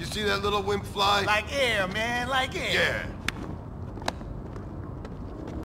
You see that little wimp fly? Like air, man, like air. Yeah.